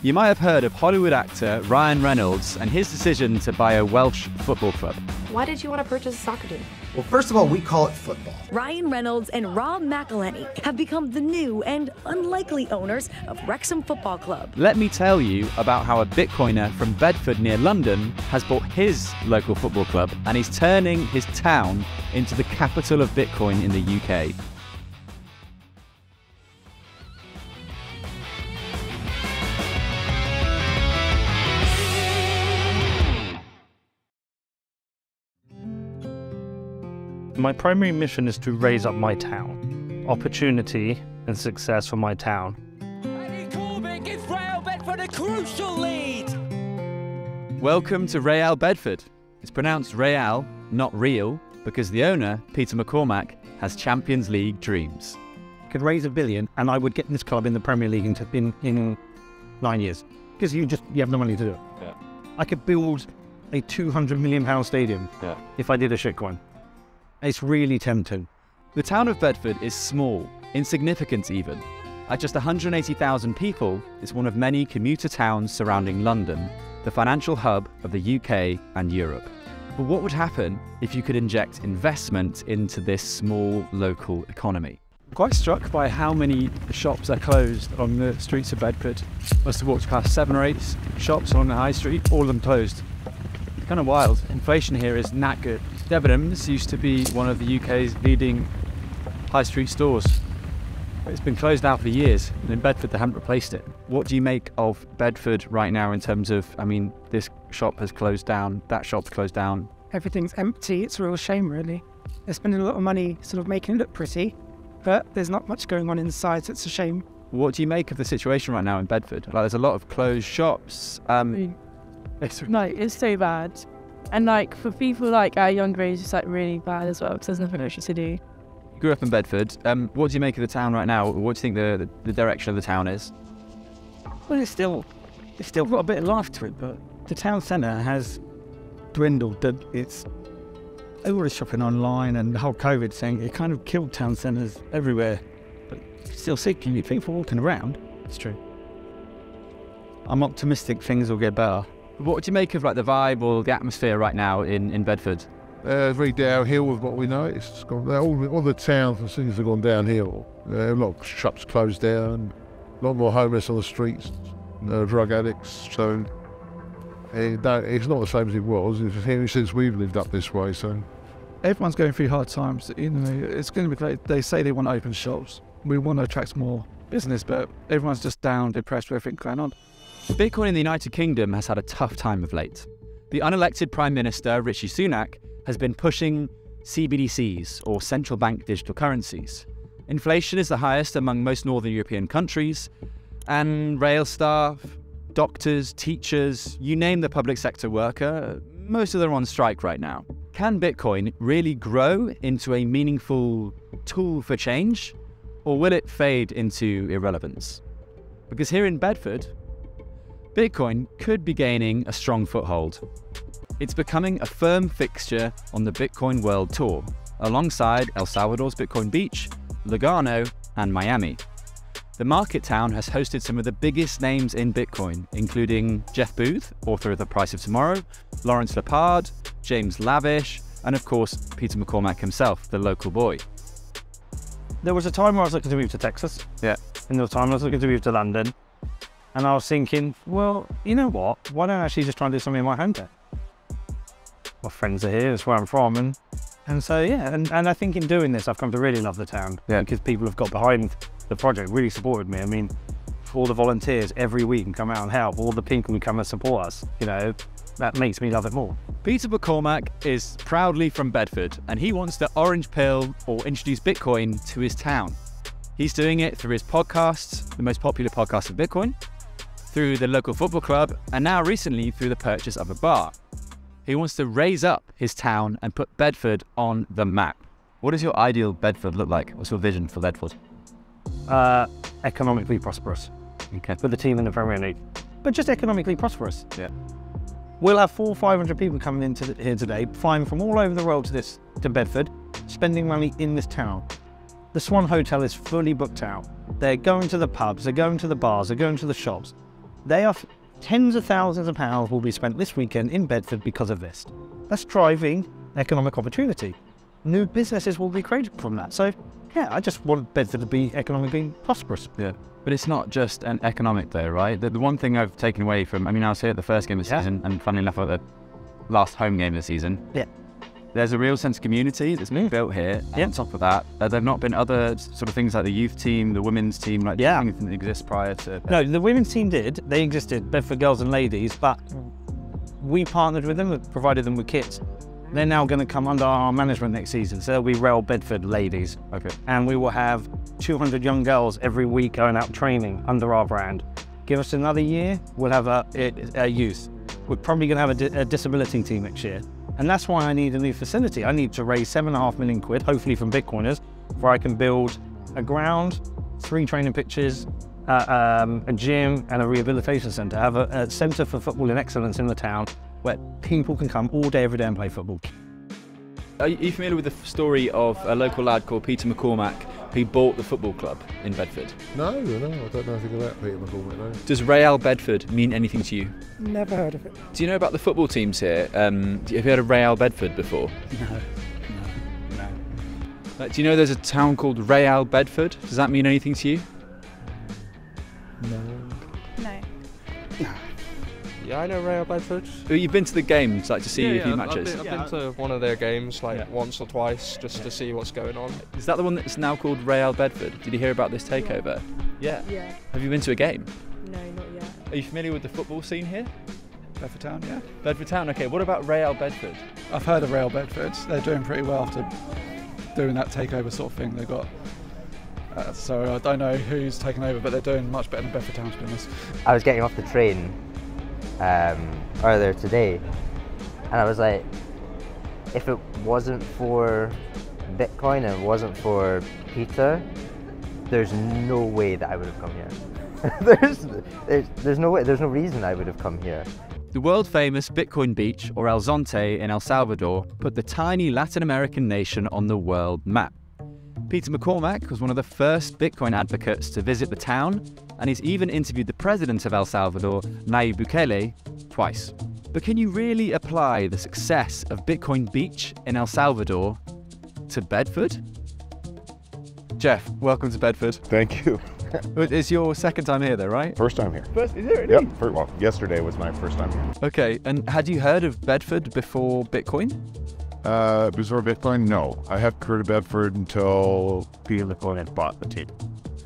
You might have heard of Hollywood actor Ryan Reynolds and his decision to buy a Welsh football club. Why did you want to purchase a soccer team? Well, first of all, we call it football. Ryan Reynolds and Rob McElhenney have become the new and unlikely owners of Wrexham Football Club. Let me tell you about how a Bitcoiner from Bedford near London has bought his local football club and he's turning his town into the capital of Bitcoin in the UK. My primary mission is to raise up my town. Opportunity and success for my town. Andy Corbett gives Real Bedford a crucial lead. Welcome to Real Bedford. It's pronounced Real, not real, because the owner, Peter McCormack, has Champions League dreams. could raise a billion and I would get this club in the Premier League in, in, in nine years because you just you have no money to do it. Yeah. I could build a 200 million pound stadium Yeah. if I did a shitcoin. It's really tempting. The town of Bedford is small, insignificant even. At just 180,000 people, it's one of many commuter towns surrounding London, the financial hub of the UK and Europe. But what would happen if you could inject investment into this small local economy? Quite struck by how many shops are closed on the streets of Bedford. Must have walked past seven or eight shops on the high street, all of them closed. Kind of wild. Inflation here is not good. Debenhams used to be one of the UK's leading high street stores. It's been closed now for years, and in Bedford they haven't replaced it. What do you make of Bedford right now in terms of, I mean, this shop has closed down, that shop's closed down. everything's empty. It's a real shame, really. They're spending a lot of money sort of making it look pretty, but there's not much going on inside, so it's a shame. What do you make of the situation right now in Bedford? Like, there's a lot of closed shops. Um, it's- Like it's so bad, and like for people like our younger age, it's like really bad as well because there's nothing extra to do. you grew up in Bedford. Um, what do you make of the town right now? What do you think the, the, the direction of the town is? Well, it's still it's still got a bit of life to it, but the town centre has dwindled. The- It's everybody's shopping online, and the whole COVID thing it kind of killed town centres everywhere. But still see people walking around. It's true. I'm optimistic things will get better. What do you make of like the vibe or the atmosphere right now in, in Bedford? Uh, very downhill with what we know. It's gone, all, the- all the towns and things have gone downhill. Uh, a lot of shops closed down, a lot more homeless on the streets, uh, drug addicts. So uh, no, it's not the same as it was. It's here since we've lived up this way. So everyone's going through hard times. You know, it's going to be great. They say they want to open shops. We want to attract more business, but everyone's just down, depressed with everything going on. Bitcoin in the United Kingdom has had a tough time of late. The unelected Prime Minister, Rishi Sunak, has been pushing CBDCs, or central bank digital currencies. Inflation is the highest among most Northern European countries, and rail staff, doctors, teachers, you name the public sector worker, most of them are on strike right now. Can Bitcoin really grow into a meaningful tool for change, or will it fade into irrelevance? Because here in Bedford, Bitcoin could be gaining a strong foothold. It's becoming a firm fixture on the Bitcoin World Tour, alongside El Salvador's Bitcoin Beach, Lugano, and Miami. The market town has hosted some of the biggest names in Bitcoin, including Jeff Booth, author of The Price of Tomorrow, Lawrence Lepard, James Lavish, and of course, Peter McCormack himself, the local boy. There was a time where I was looking to move to Texas. Yeah. And there was a time I was looking to move to London. And I was thinking, well, you know what? Why don't I actually just try and do something in my hometown? My friends are here, that's where I'm from. And, and so, yeah, and, and I think in doing this, I've come to really love the town. Yeah. Because people have got behind the project, really supported me. I mean, all the volunteers every week can come out and help, all the people who come and support us, you know, that makes me love it more. Peter McCormack is proudly from Bedford and he wants to orange pill or introduce Bitcoin to his town. He's doing it through his podcasts, the most popular podcast of Bitcoin, through the local football club, and now recently through the purchase of a bar. He wants to raise up his town and put Bedford on the map. What does your ideal Bedford look like? What's your vision for Bedford? Uh, economically prosperous. Okay. With the team in the Premier League. But just economically prosperous. Yeah. We'll have four, five hundred people coming into the, here today, flying from all over the world to this to Bedford, spending money in this town. The Swan Hotel is fully booked out. They're going to the pubs, they're going to the bars, they're going to the shops. They are tens of thousands of pounds will be spent this weekend in Bedford because of this. That's driving economic opportunity. New businesses will be created from that. So, yeah, I just want Bedford to be economically prosperous. Yeah. But it's not just an economic though, right? The, the one thing I've taken away from, I mean, I was here at the first game of the Yeah. season, and funnily enough, at the last home game of the season. Yeah. There's a real sense of community that's been built here. And On top of that, uh, there have not been other sort of things like the youth team, the women's team, like Yeah. things that exist prior to. No, the women's team did. They existed, Bedford girls and ladies, but we partnered with them, and provided them with kits. They're now going to come under our management next season, so they'll be Real Bedford ladies. Okay. And we will have 200 young girls every week going out training under our brand. Give us another year, we'll have a, a, a youth. We're probably going to have a, di- a disability team next year. And that's why I need a new facility. I need to raise seven and a half million quid, hopefully from Bitcoiners, where I can build a ground, three training pitches, uh, um, a gym, and a rehabilitation centre. Have a, a centre for football and excellence in the town where people can come all day, every day and play football. Are you familiar with the story of a local lad called Peter McCormack who bought the football club in Bedford? No, no, I don't know anything about Peter McCormack, no. Does Real Bedford mean anything to you? Never heard of it. Do you know about the football teams here? Um, have you heard of Real Bedford before? No. No. Like, do you know there's a town called Real Bedford? Does that mean anything to you? No. No. Yeah, I know Real Bedford. Oh, You've been to the games, like to see yeah, a yeah, few I've- matches. I've been, I've been to one of their games like once or twice just to see what's going on. Is that the one that's now called Real Bedford? Did you hear about this takeover? Yeah. Yeah. Have you been to a game? No, not yet. Are you familiar with the football scene here? Bedford Town, yeah. Bedford Town. Okay. What about Real Bedford? I've heard of Real Bedford. They're doing pretty well after doing that takeover sort of thing. They got. Uh, so I don't know who's taken over, but they're doing much better than Bedford Town, to be honest. I was getting off the train um, earlier today, and I was like, if it wasn't for Bitcoin and it wasn't for Peter, there's no way that I would have come here. there's, there's, there's no way, there's no reason I would have come here. The world famous Bitcoin beach, or El Zonte in El Salvador, put the tiny Latin American nation on the world map. Peter McCormack was one of the first Bitcoin advocates to visit the town, and he's even interviewed the president of El Salvador, Nayib Bukele, twice. But can you really apply the success of Bitcoin Beach in El Salvador to Bedford? Jeff, welcome to Bedford. Thank you. It's your second time here, though, right? First time here. First, is it Yep. First, well, yesterday was my first time here. Okay, and had you heard of Bedford before Bitcoin? Uh, before Bitcoin, no. I heard of Bedford until Peter McCormack bought the team.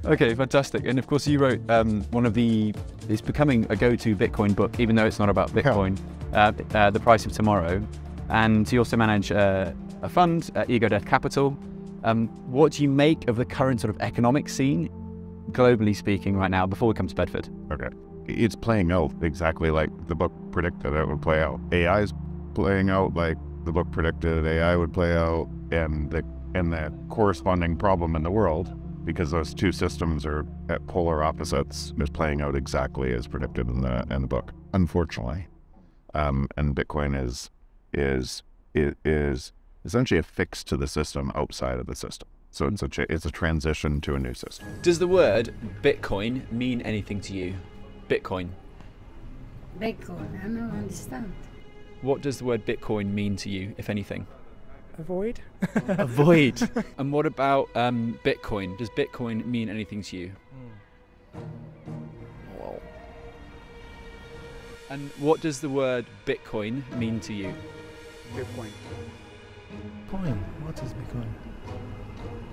Okay, fantastic. And of course, you wrote um, one of the, it's becoming a go to Bitcoin book, even though it's not about Bitcoin, uh, uh, The Price of Tomorrow. And you also manage uh, a fund, uh, Ego Death Capital. Um, what do you make of the current sort of economic scene, globally speaking, right now, before we come to Bedford? Okay. It's playing out exactly like the book predicted it would play out. AI is playing out like the book predicted AI would play out, and the and the corresponding problem in the world, because those two systems are at polar opposites, is playing out exactly as predicted in the in the book. Unfortunately, um, and Bitcoin is is is, is essentially affixed to the system outside of the system. So it's a cha- it's a transition to a new system. Does the word Bitcoin mean anything to you? Bitcoin. Bitcoin, I don't understand. What does the word Bitcoin mean to you, if anything? Avoid. Avoid. and what about um, Bitcoin? Does Bitcoin mean anything to you? And what does the word Bitcoin mean to you? Bitcoin. Bitcoin. What is Bitcoin?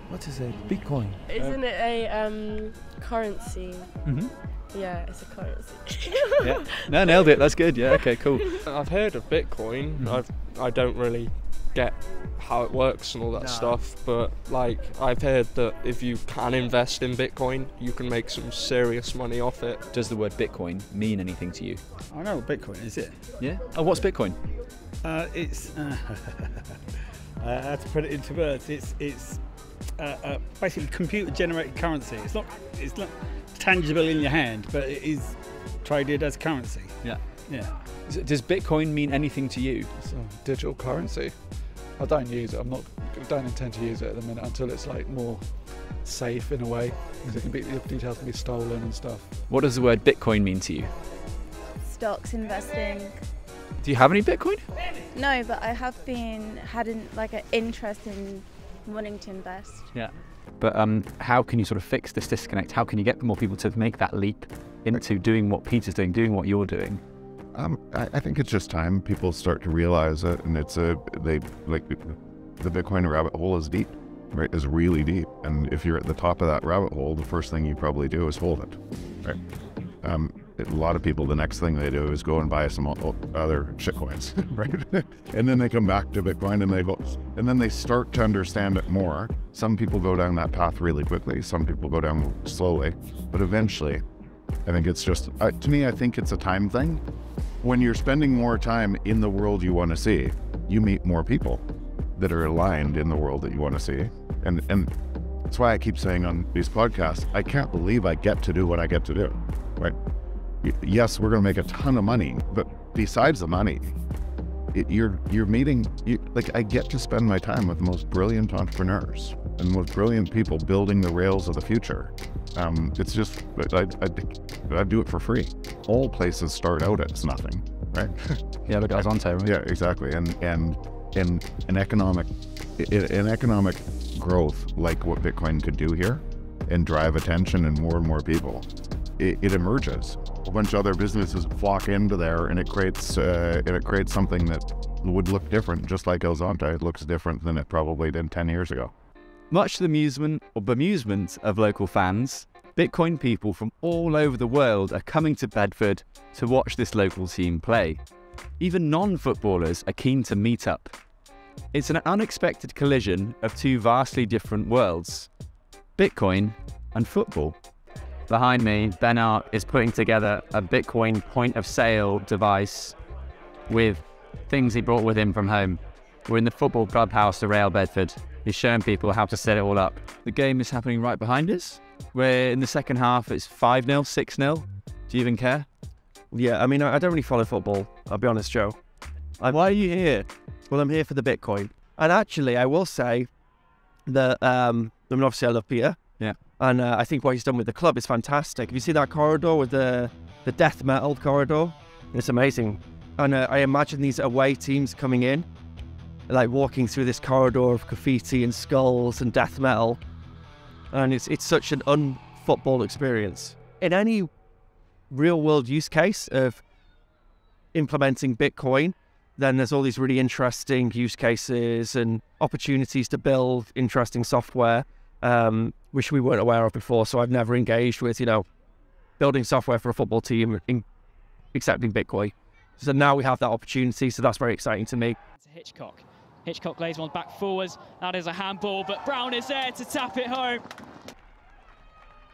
What is a Bitcoin? Isn't it a um, currency? Mhm. Yeah, it's a currency. Yeah. No, nailed it. That's good. Yeah. Okay. Cool. I've heard of Bitcoin. Mhm. I've I don't really get how it works and all that No. stuff, but like I've heard that if you can invest in Bitcoin, you can make some serious money off it. Does the word Bitcoin mean anything to you? I know what Bitcoin is, it? Yeah. Oh, what's Bitcoin? Uh, it's uh, uh, how to put it into words. It's it's uh, uh, basically computer generated currency. It's not it's not tangible in your hand, but it is traded as currency. Yeah. Yeah. It- Does Bitcoin mean anything to you? It's a digital currency. I don't use it. I'm not. Don't intend to use it at the minute until it's like more safe in a way because it can be the details can be stolen and stuff. What does the word Bitcoin mean to you? Stocks investing. Do you have any Bitcoin? No, but I have been had an, like an interest in wanting to invest. Yeah. But um, how can you sort of fix this disconnect? How can you get more people to make that leap into doing what Peter's doing, doing what you're doing? Um, I, I think it's just time people start to realize it, and it's a they like the Bitcoin rabbit hole is deep, right? Is really deep, and if you're at the top of that rabbit hole, the first thing you probably do is hold it, right? Um, a lot of people, the next thing they do is go and buy some o- other shitcoins, right? and then they come back to Bitcoin and they go, and then they start to understand it more. Some people go down that path really quickly. Some people go down slowly, but eventually, I think it's just, uh, to me, I think it's a time thing. When you're spending more time in the world you want to see, you meet more people that are aligned in the world that you want to see. And, and that's why I keep saying on these podcasts, I can't believe I get to do what I get to do, right? Yes, we're going to make a ton of money, but besides the money, it, you're you're meeting you, like I get to spend my time with the most brilliant entrepreneurs and the most brilliant people building the rails of the future. Um, it's just I, I, I do it for free. All places start out as nothing, right? Yeah, look at El Zonte, right? Yeah, exactly. And and and an economic an economic growth like what Bitcoin could do here and drive attention and more and more people, it, it emerges. A bunch of other businesses flock into there, and it creates uh, and it creates something that would look different, just like El Zonte. It looks different than it probably did ten years ago. Much to the amusement or bemusement of local fans, Bitcoin people from all over the world are coming to Bedford to watch this local team play. Even non footballers are keen to meet up. It's an unexpected collision of two vastly different worlds Bitcoin and football. Behind me, Ben Arc is putting together a Bitcoin point of sale device with things he brought with him from home. We're in the football clubhouse of Real Bedford. He's showing people how to set it all up. The game is happening right behind us. We're in the second half it's 5 0, 6 0. Do you even care? Yeah, I mean, I I don't really follow football. I'll be honest, Joe. i Why are you here? Well, I'm here for the Bitcoin. And actually, I will say that, um, I mean, obviously, I love Peter. Yeah. And uh, I think what he's done with the club is fantastic. Have you seen that corridor with the the death metal corridor? It's amazing. And uh, I imagine these away teams coming in, like walking through this corridor of graffiti and skulls and death metal, and it's it's such an unfootball experience. In any real world use case of implementing Bitcoin, then there's all these really interesting use cases and opportunities to build interesting software, um, which we weren't aware of before. So I've never engaged with, you know, building software for a football team in accepting Bitcoin. So now we have that opportunity. So that's very exciting to me. Hitchcock. Hitchcock lays one back forwards. That is a handball, but Brown is there to tap it home.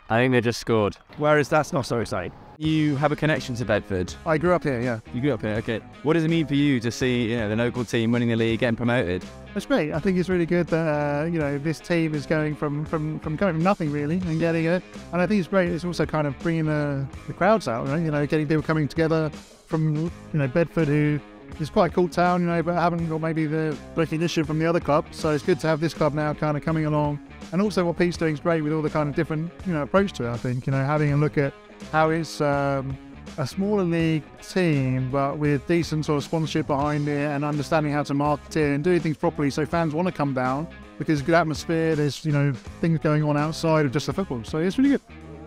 I think they just scored. Whereas that's not so exciting. You have a connection to Bedford. I grew up here, yeah. You grew up here, okay. What does it mean for you to see you know, the local team winning the league, getting promoted? That's great. I think it's really good that uh, you know this team is going from from from going from nothing really and getting it. And I think it's great. It's also kind of bringing the, the crowds out, right? You know, getting people coming together from you know Bedford, who is quite a cool town, you know, but haven't got maybe the recognition from the other clubs. So it's good to have this club now kind of coming along. And also what Pete's doing is great with all the kind of different you know approach to it. I think you know having a look at how it's. Um, a smaller league team, but with decent sort of sponsorship behind it and understanding how to market it and doing things properly, so fans want to come down because good atmosphere. There's you know things going on outside of just the football, so it's really good.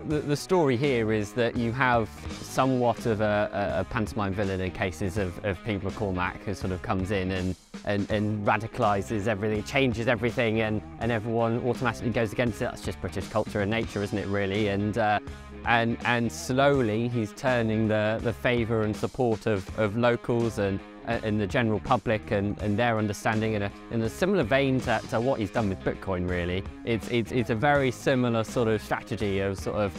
The, the story here is that you have somewhat of a, a, a pantomime villain in cases of, of Pete McCormack who sort of comes in and, and, and radicalises everything, changes everything, and, and everyone automatically goes against it. That's just British culture and nature, isn't it, really? And uh, and and slowly he's turning the, the favour and support of, of locals and and the general public and, and their understanding in a, in a similar vein to, to what he's done with Bitcoin really. It's, it's, it's a very similar sort of strategy of sort of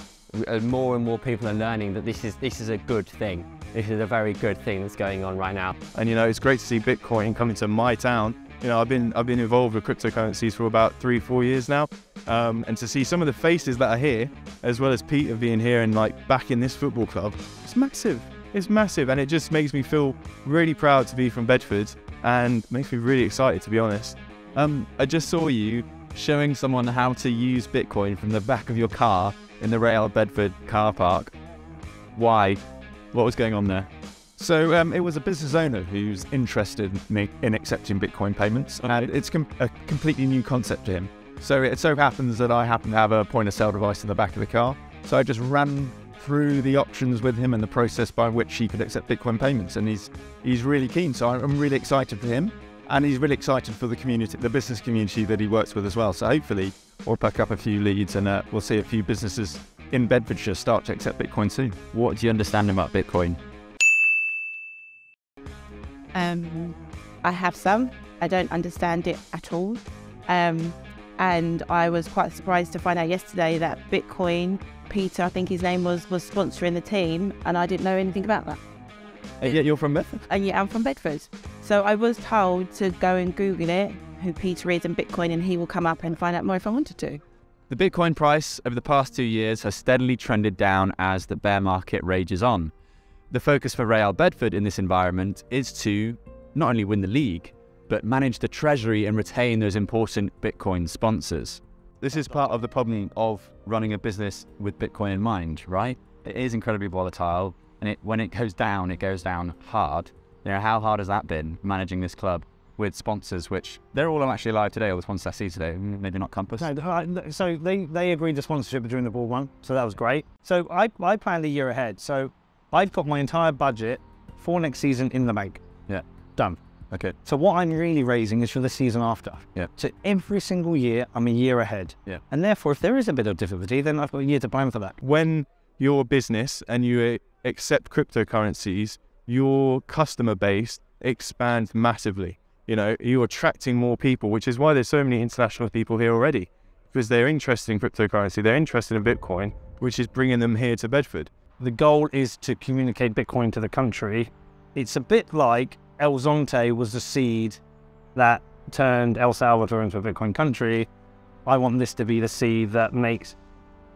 uh, more and more people are learning that this is, this is a good thing. This is a very good thing that's going on right now. And you know, it's great to see Bitcoin coming to my town. You know, I've been I've been involved with cryptocurrencies for about three, four years now, um, and to see some of the faces that are here, as well as Peter being here and like back in this football club, it's massive. It's massive, and it just makes me feel really proud to be from Bedford, and makes me really excited to be honest. Um, I just saw you showing someone how to use Bitcoin from the back of your car in the Real Bedford car park. Why? What was going on there? So um, it was a business owner who's interested in accepting Bitcoin payments, and it's com- a completely new concept to him. So it so happens that I happen to have a point of sale device in the back of the car. So I just ran through the options with him and the process by which he could accept Bitcoin payments, and he's he's really keen. So I'm really excited for him, and he's really excited for the community, the business community that he works with as well. So hopefully we'll pick up a few leads, and uh, we'll see a few businesses in Bedfordshire start to accept Bitcoin soon. What do you understand about Bitcoin? Um, I have some. I don't understand it at all. Um, and I was quite surprised to find out yesterday that Bitcoin, Peter, I think his name was, was sponsoring the team, and I didn't know anything about that. Uh, and yet you're from Bedford. And yeah, I'm from Bedford. So I was told to go and Google it, who Peter is and Bitcoin, and he will come up and find out more if I wanted to. The Bitcoin price over the past two years has steadily trended down as the bear market rages on. The focus for Real Bedford in this environment is to not only win the league, but manage the treasury and retain those important Bitcoin sponsors. This is part of the problem of running a business with Bitcoin in mind, right? It is incredibly volatile, and it, when it goes down, it goes down hard. You know, how hard has that been managing this club with sponsors, which they're all actually alive today, all the sponsors I see today, maybe not Compass. No, uh, so they, they agreed to sponsorship during the bull run, so that was great. So I, I planned a year ahead. So I've got my entire budget for next season in the bank. Yeah. Done. Okay. So what I'm really raising is for the season after. Yeah. So every single year, I'm a year ahead. Yeah. And therefore, if there is a bit of difficulty, then I've got a year to plan for that. When you're business and you uh, accept cryptocurrencies, your customer base expands massively. You know, you're attracting more people, which is why there's so many international people here already, because they're interested in cryptocurrency, they're interested in Bitcoin, which is bringing them here to Bedford. The goal is to communicate Bitcoin to the country. It's a bit like El Zonte was the seed that turned El Salvador into a Bitcoin country. I want this to be the seed that makes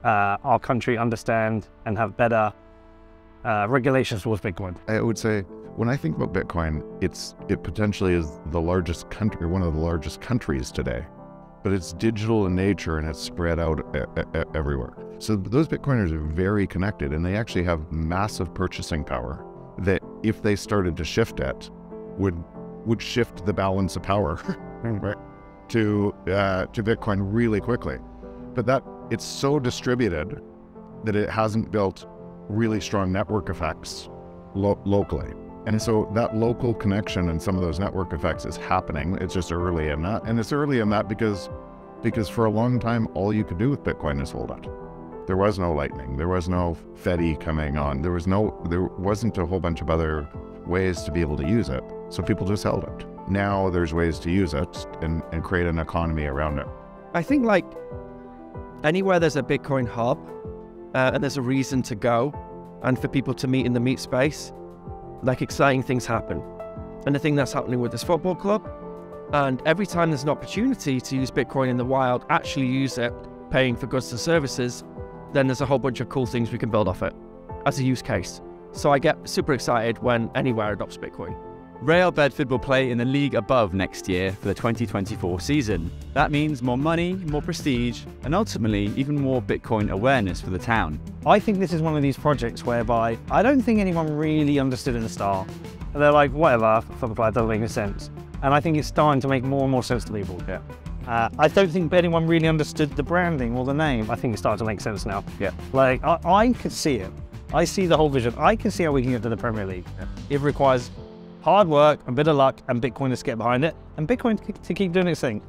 uh, our country understand and have better uh, regulations towards Bitcoin. I would say when I think about Bitcoin, it's it potentially is the largest country, one of the largest countries today, but it's digital in nature and it's spread out everywhere. So those Bitcoiners are very connected, and they actually have massive purchasing power. That if they started to shift it, would would shift the balance of power, right, to uh, to Bitcoin really quickly. But that it's so distributed that it hasn't built really strong network effects lo- locally. And so that local connection and some of those network effects is happening. It's just early in that. And it's early in that because because for a long time all you could do with Bitcoin is hold it. There was no lightning. There was no Fedi coming on. There was no there wasn't a whole bunch of other ways to be able to use it. So people just held it. Now there's ways to use it and, and create an economy around it. I think like anywhere there's a Bitcoin hub uh, and there's a reason to go and for people to meet in the meet space, like exciting things happen. And the thing that's happening with this football club, and every time there's an opportunity to use Bitcoin in the wild, actually use it, paying for goods and services, then there's a whole bunch of cool things we can build off it as a use case. So I get super excited when anywhere adopts Bitcoin. Real Bedford will play in the league above next year for the 2024 season. That means more money, more prestige, and ultimately even more Bitcoin awareness for the town. I think this is one of these projects whereby I don't think anyone really understood in the start. They're like, whatever, football player doesn't make any sense. And I think it's starting to make more and more sense to people. Yeah. Uh, I don't think anyone really understood the branding or the name. I think it's starting to make sense now. Yeah. Like, I, I could see it. I see the whole vision. I can see how we can get to the Premier League. Yeah. It requires hard work, a bit of luck, and Bitcoin to get behind it, and Bitcoin to keep doing its thing.